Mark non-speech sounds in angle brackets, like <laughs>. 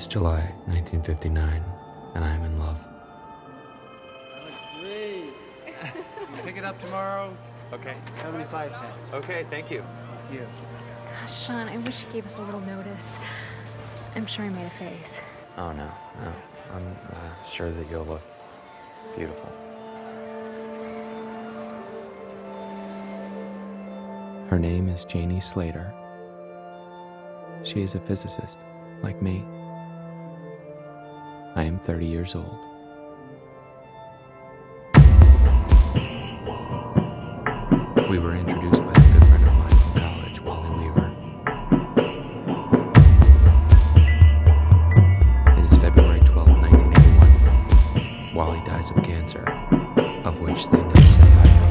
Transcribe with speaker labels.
Speaker 1: is July 1959, and I am in love.
Speaker 2: Great. <laughs>
Speaker 3: Pick it up tomorrow. Okay.
Speaker 2: 75 cents.
Speaker 3: Okay, thank you.
Speaker 2: You.
Speaker 4: Gosh, Jon, I wish you gave us a little notice. I'm sure he made a face.
Speaker 1: Oh, no, no. I'm uh, sure that you'll look beautiful. Her name is Janey Slater. She is a physicist, like me. I am 30 years old. We were introduced by a good friend of mine from college, Wally Weaver. It is February 12, 1981. Wally dies of cancer, of which they know